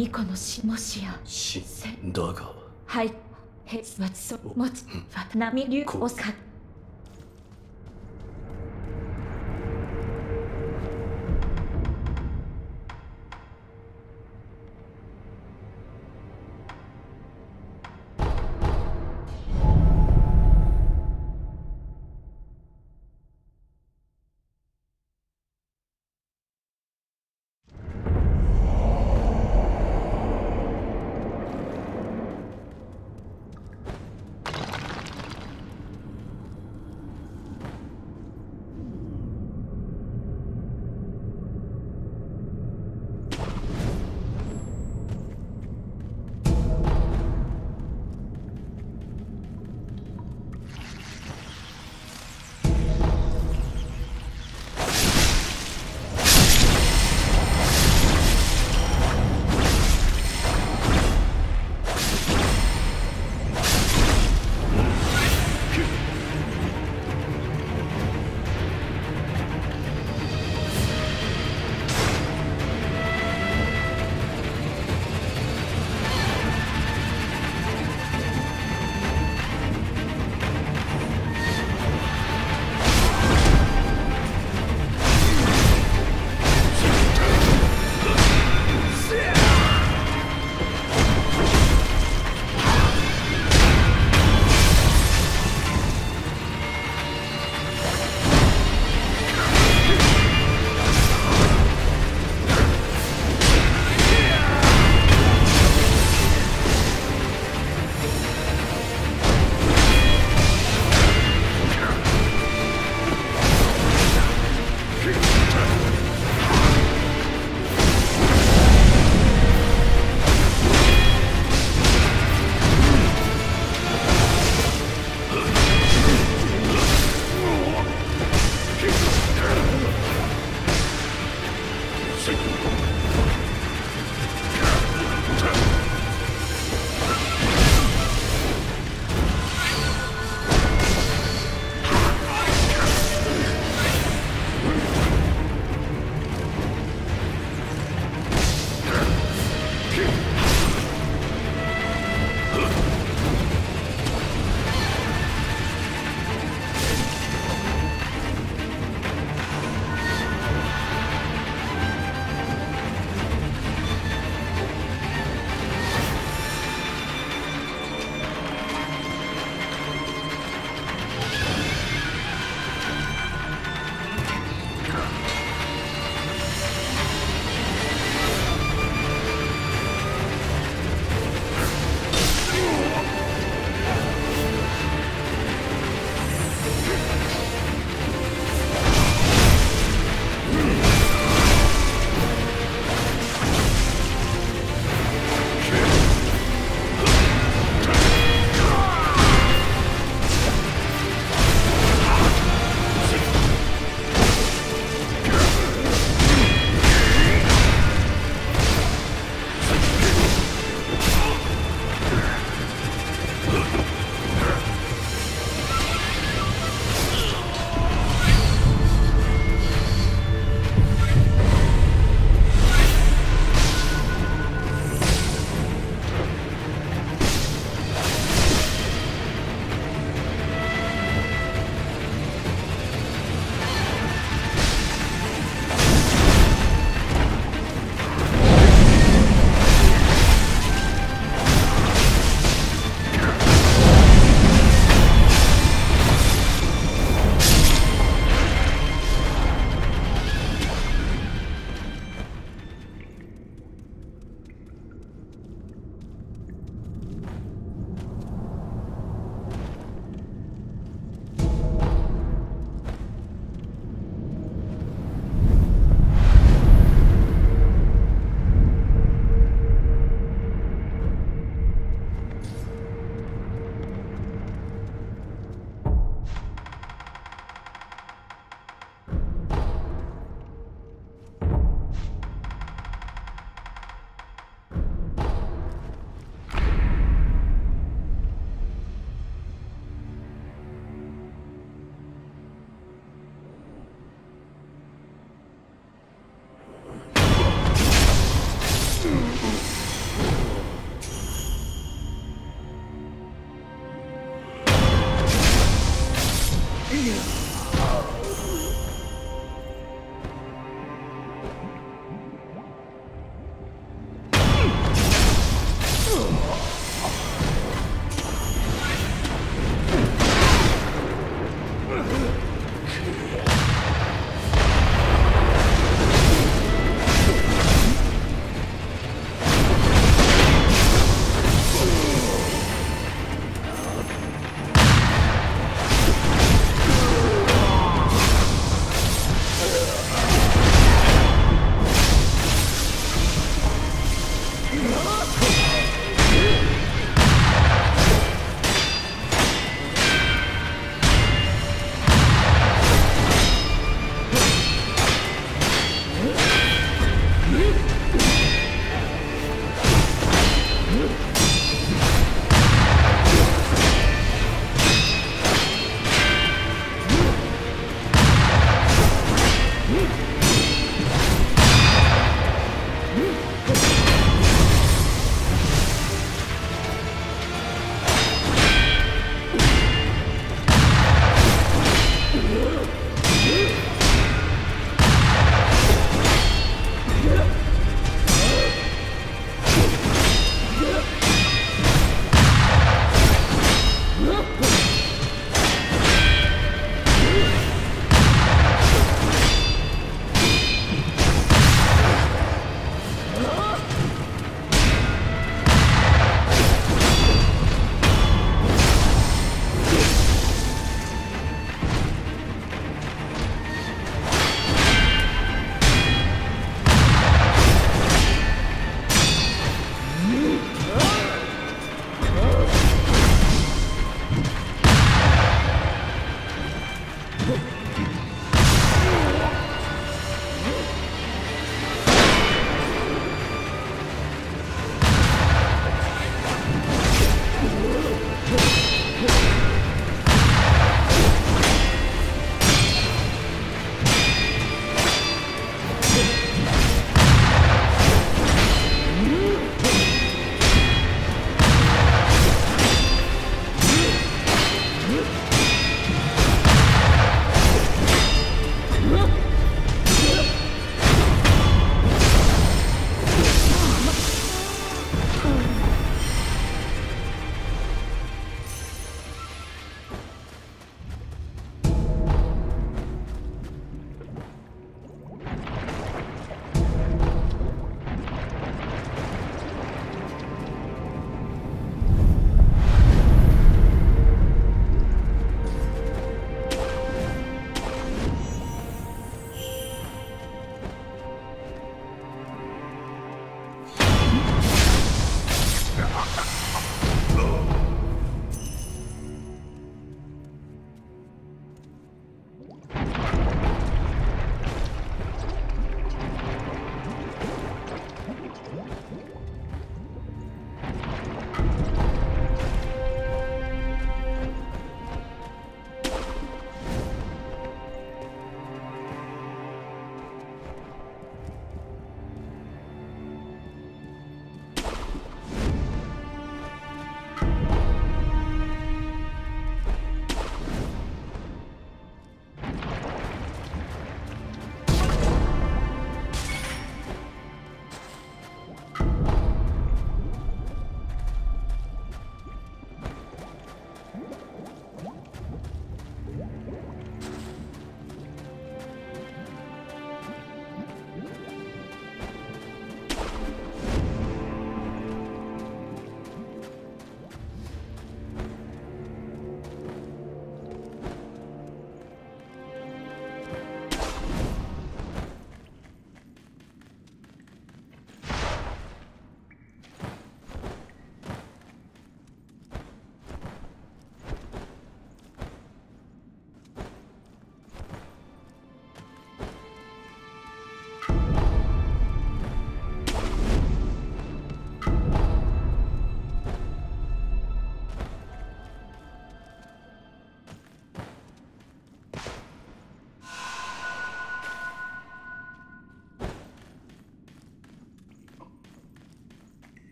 巫女のしもしや。死だがはい。へわそもつわなみりゅうおさ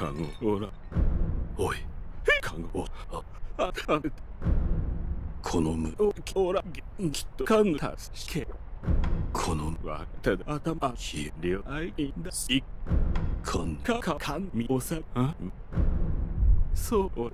カゴおら。おい。カゴあああこのむ。おおら。きっとかんたすけこのわただ頭ひりょあいだいかんかかかんみおさあそう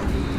Thank you.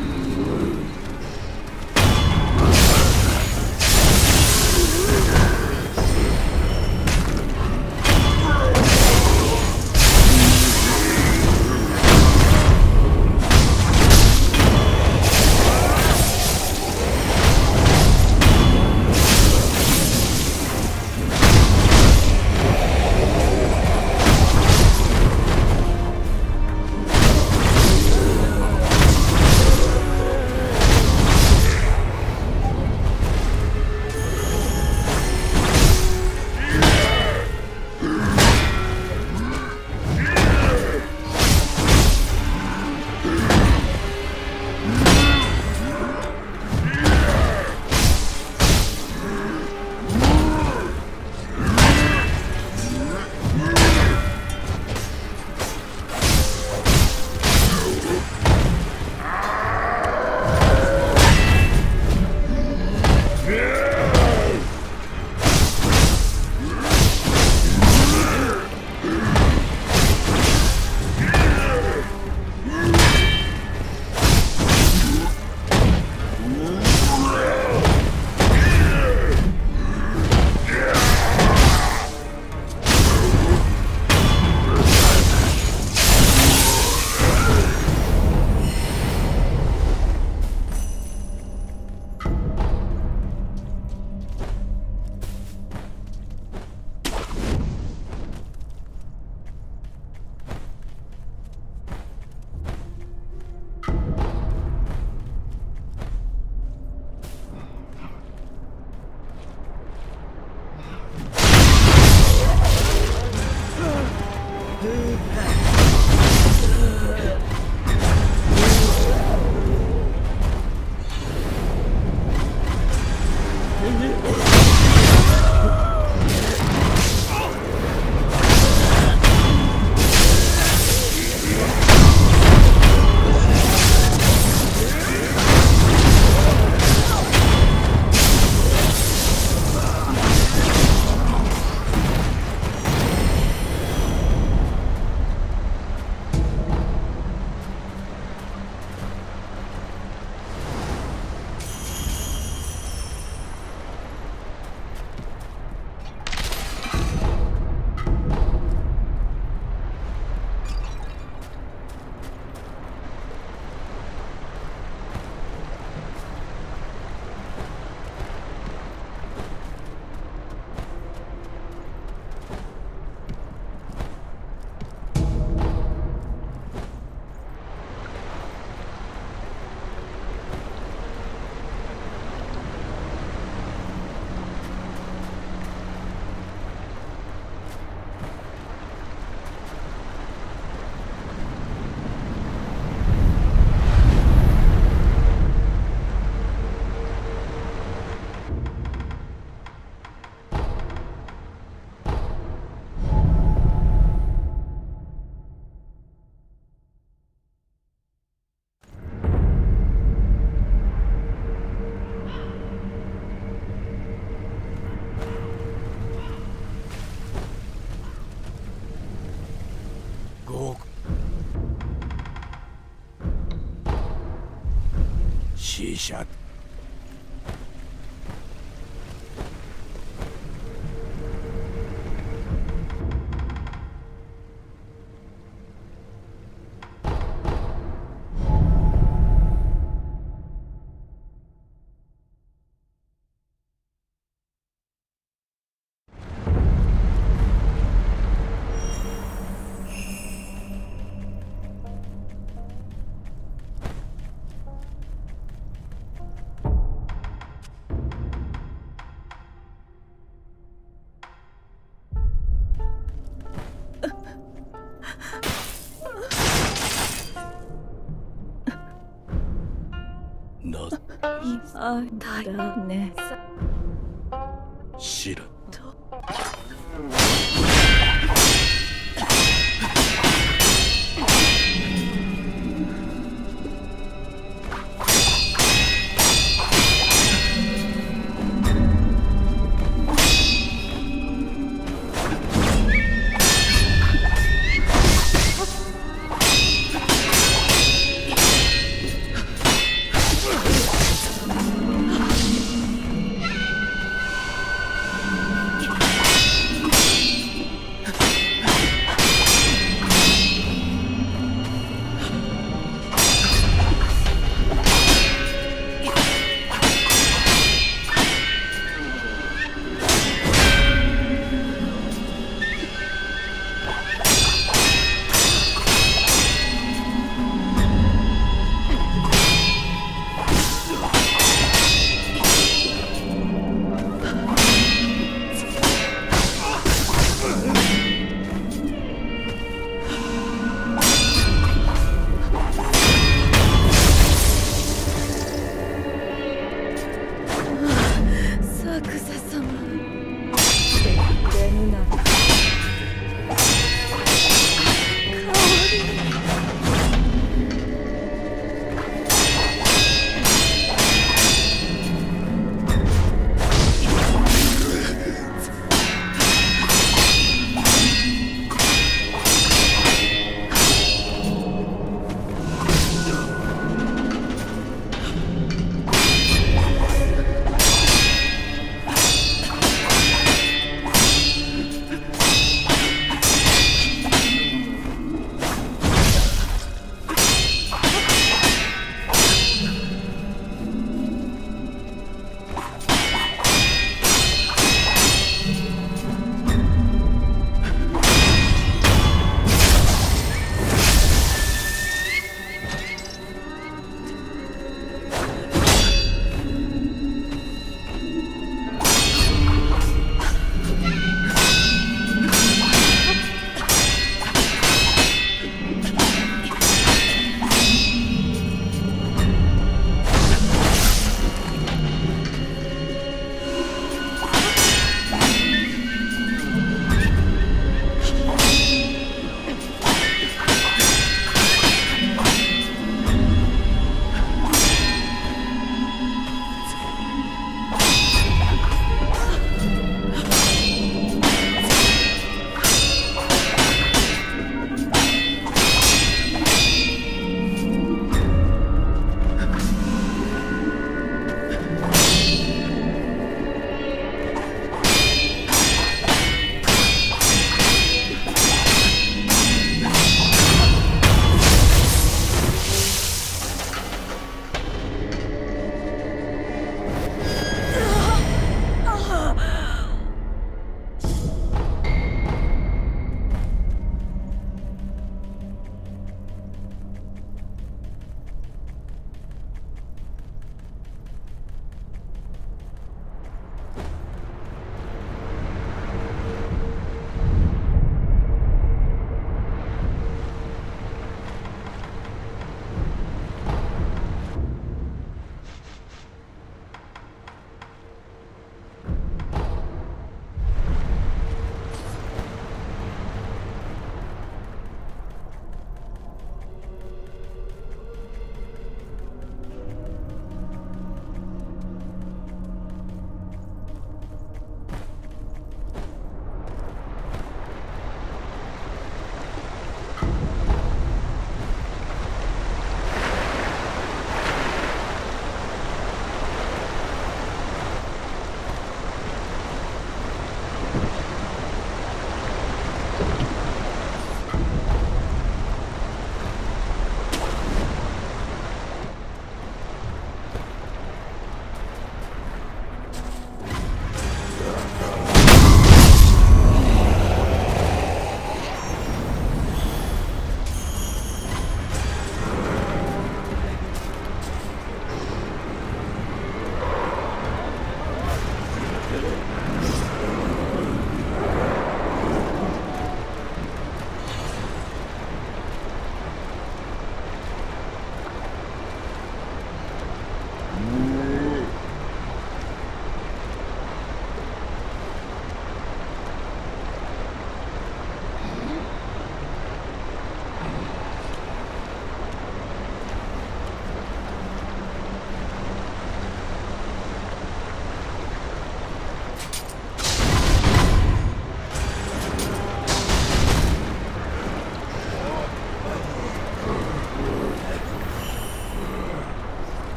чищат. あだよね。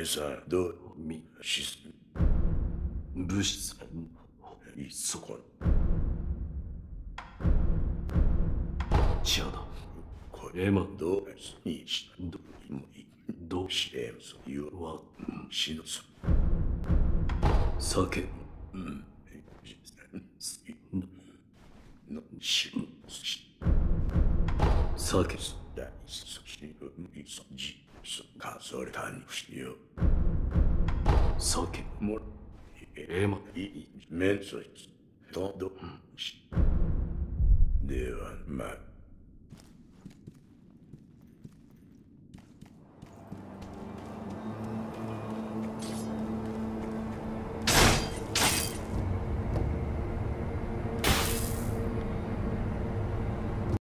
お前さん、どう、み、し、物質いそこ、じゃだこれ、エマどう、いし、ど、もい、どうしし、え、そ、ゆ、はしのそ、酒し、の、し、し、酒だ、そ、し、い、そ、じ、そ、か、それ、単に、しよ、酒も、えまい、い、めんそいつ、と、ど、し。では、まあ、